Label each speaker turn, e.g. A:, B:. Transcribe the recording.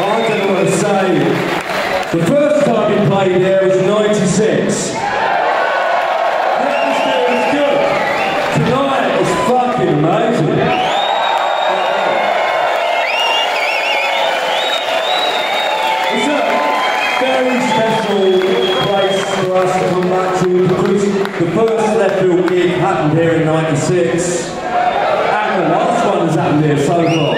A: I don't want to say. The first time he played there was 96. The was good. Tonight is fucking amazing. It's a very special place for us to come back to because the first Leftfield gig happened here in 96 and the last one has happened here so far.